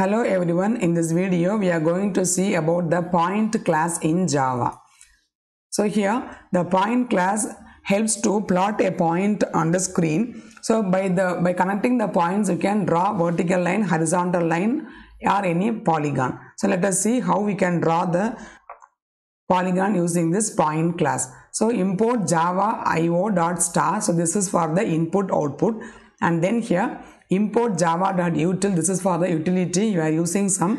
Hello everyone, in this video we are going to see about the point class in Java. So here the point class helps to plot a point on the screen. So by the by connecting the points you can draw vertical line, horizontal line or any polygon. So let us see how we can draw the polygon using this point class. So import java io.star. So this is for the input output and then here import java.util. This is for the utility. You are using some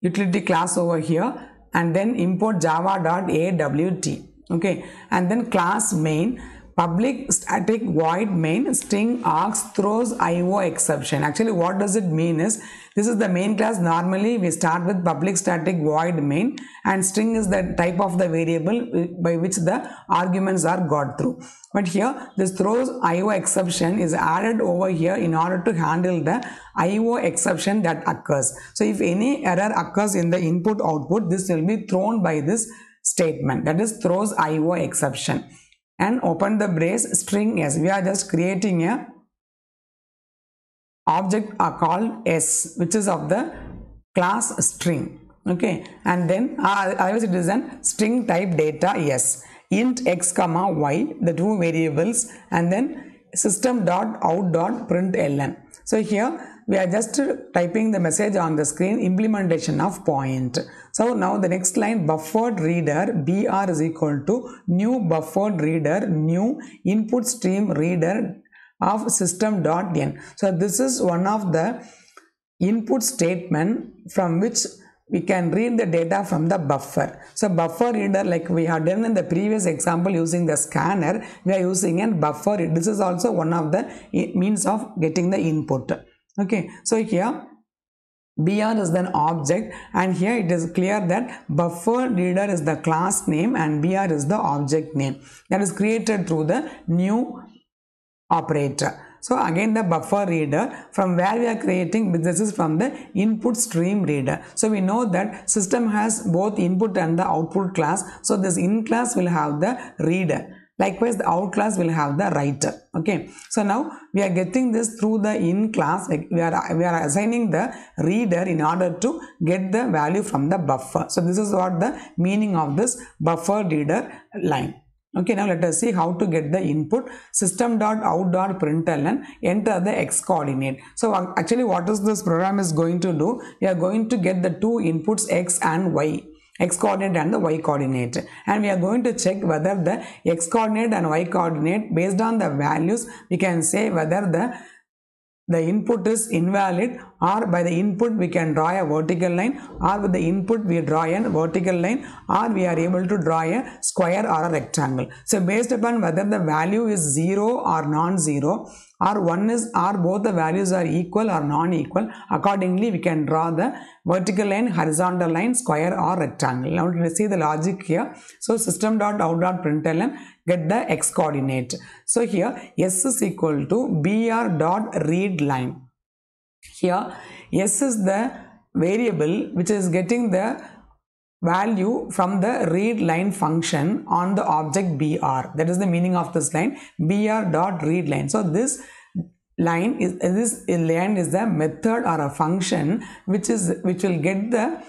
utility class over here and then import java.awt. Okay and then class main public static void main string args throws io exception. Actually what does it mean is this is the main class. Normally we start with public static void main and string is the type of the variable uh, by which the arguments are got through. But here this throws io exception is added over here in order to handle the io exception that occurs. So if any error occurs in the input output this will be thrown by this statement. That is throws io exception and open the brace string. S we are just creating a object are called s which is of the class string. Okay and then uh, otherwise it is an string type data s int x comma y the two variables and then system dot out dot println. So here we are just typing the message on the screen implementation of point so now the next line buffered reader br is equal to new buffered reader new input stream reader of system.in so this is one of the input statement from which we can read the data from the buffer. So buffer reader like we have done in the previous example using the scanner, we are using a buffer. This is also one of the means of getting the input. Okay, so here br is an object and here it is clear that buffer reader is the class name and br is the object name that is created through the new operator. So again the buffer reader from where we are creating this is from the input stream reader. So we know that system has both input and the output class. So this in class will have the reader. Likewise the out class will have the writer. Okay. So now we are getting this through the in class. We are we are assigning the reader in order to get the value from the buffer. So this is what the meaning of this buffer reader line. Okay, now let us see how to get the input system.out.println enter the x coordinate. So actually what is this program is going to do? We are going to get the two inputs x and y x coordinate and the y coordinate. And we are going to check whether the x coordinate and y coordinate based on the values we can say whether the the input is invalid or by the input we can draw a vertical line. Or with the input we draw a vertical line. Or we are able to draw a square or a rectangle. So based upon whether the value is 0 or non-zero or one is or both the values are equal or non-equal accordingly we can draw the vertical line horizontal line square or rectangle. Now let's see the logic here. So system.out.println get the x coordinate. So here s is equal to br dot read line here s is the variable which is getting the value from the read line function on the object br that is the meaning of this line br dot read line. So this line is this line is the method or a function which is which will get the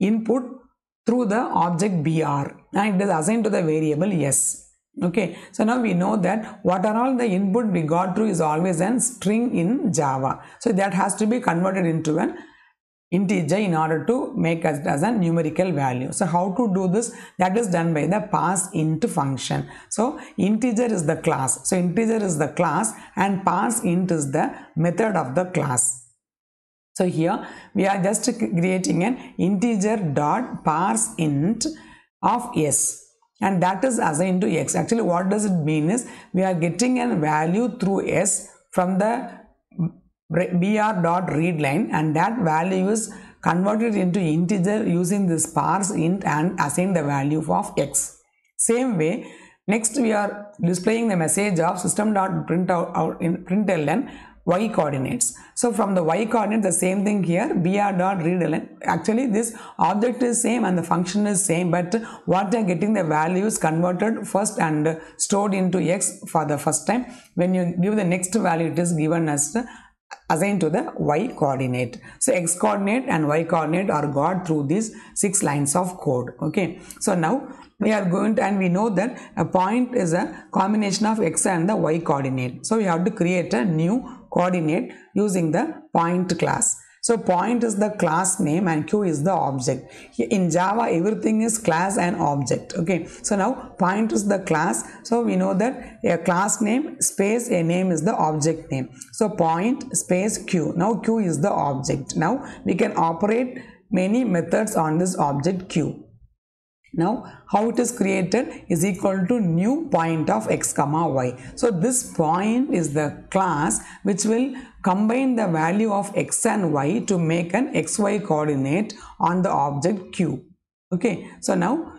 input through the object br and it is assigned to the variable s okay so now we know that what are all the input we got through is always an string in java so that has to be converted into an integer in order to make us as a numerical value. So how to do this? That is done by the parse int function. So integer is the class. So integer is the class and parse int is the method of the class. So here we are just creating an integer dot parse int of s and that is assigned to x. Actually what does it mean is we are getting a value through s from the br dot read line and that value is converted into integer using this parse int and assign the value of x. Same way, next we are displaying the message of system dot print out, out in println y coordinates. So from the y coordinate the same thing here br dot readline. Actually this object is same and the function is same but what they are getting the values converted first and stored into x for the first time. When you give the next value it is given as assigned to the y coordinate so x coordinate and y coordinate are got through these six lines of code okay so now we are going to and we know that a point is a combination of x and the y coordinate so we have to create a new coordinate using the point class so point is the class name and q is the object. In Java, everything is class and object. Okay. So now point is the class. So we know that a class name space a name is the object name. So point space q. Now q is the object. Now we can operate many methods on this object q. Now how it is created is equal to new point of x comma y. So this point is the class which will combine the value of x and y to make an xy coordinate on the object q. Okay. So now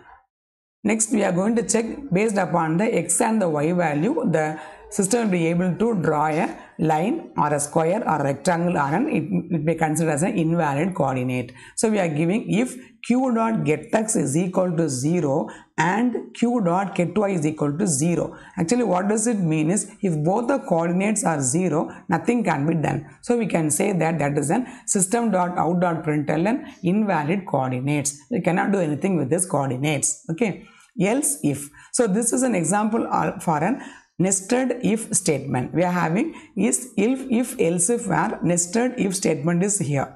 next we are going to check based upon the x and the y value the system will be able to draw a line or a square or a rectangle or an it, it may consider as an invalid coordinate. So we are giving if q dot get x is equal to 0 and q dot get y is equal to 0. Actually what does it mean is if both the coordinates are 0 nothing can be done. So we can say that that is an system dot out dot println invalid coordinates. We cannot do anything with these coordinates. Okay else if so this is an example for an nested if statement. We are having is if if else if where nested if statement is here.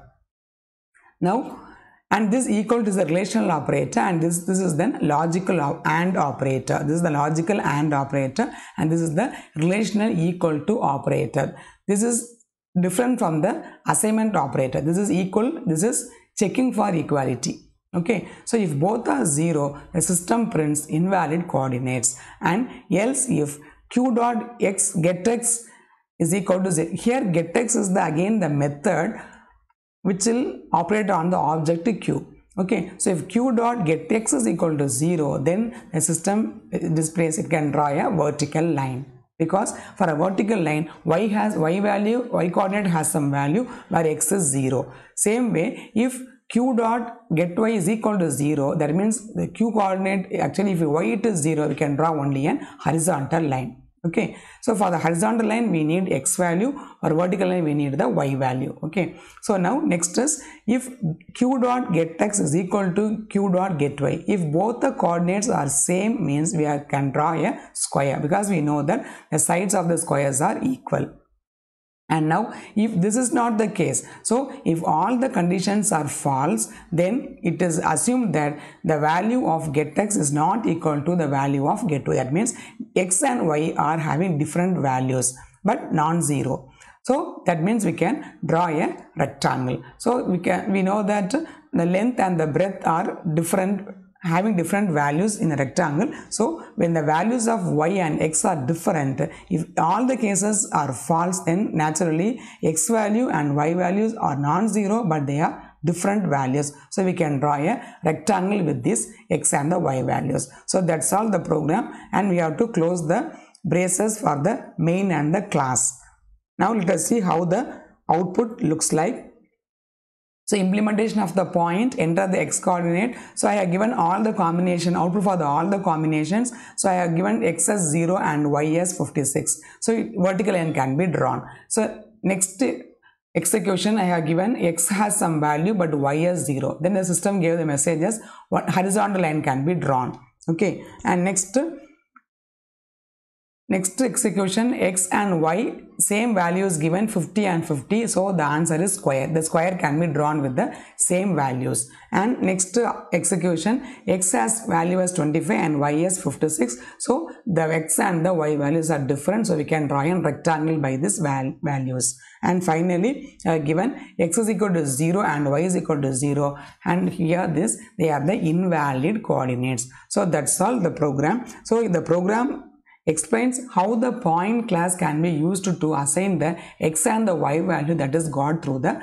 Now and this equal to the relational operator and this this is then logical and operator. This is the logical and operator and this is the relational equal to operator. This is different from the assignment operator. This is equal this is checking for equality. Okay. So if both are zero the system prints invalid coordinates. And else if q dot x get x is equal to 0. Here get x is the again the method which will operate on the object q. Okay, so if q dot get x is equal to 0 then the system displays it can draw a vertical line because for a vertical line y has y value y coordinate has some value where x is 0 same way if q dot get y is equal to 0 that means the q coordinate actually if y it is 0 we can draw only an horizontal line. Okay. So for the horizontal line we need x value. Or vertical line we need the y value. Okay. So now next is if q dot get x is equal to q dot get y if both the coordinates are same means we are, can draw a square because we know that the sides of the squares are equal and now if this is not the case so if all the conditions are false then it is assumed that the value of get x is not equal to the value of get y. That means x and y are having different values but non-zero. So that means we can draw a rectangle. So we can we know that the length and the breadth are different having different values in a rectangle. So when the values of y and x are different, if all the cases are false then naturally x value and y values are non-zero but they are different values. So we can draw a rectangle with this x and the y values. So that's all the program and we have to close the braces for the main and the class. Now let us see how the output looks like so implementation of the point, enter the x coordinate. So I have given all the combination output for the, all the combinations. So I have given x as 0 and y as 56. So vertical line can be drawn. So next execution I have given x has some value but y is 0. Then the system gave the messages what horizontal line can be drawn. Okay. And next Next execution x and y same values given 50 and 50 so the answer is square. The square can be drawn with the same values. And next execution x has value as 25 and y as 56 so the x and the y values are different. So we can draw a rectangle by this val values. And finally uh, given x is equal to 0 and y is equal to 0 and here this they are the invalid coordinates. So that's all the program. So the program explains how the point class can be used to, assign the x and the y value that is got through the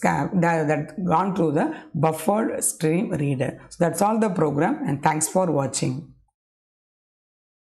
that, that gone through the buffered stream reader. So that's all the program and thanks for watching.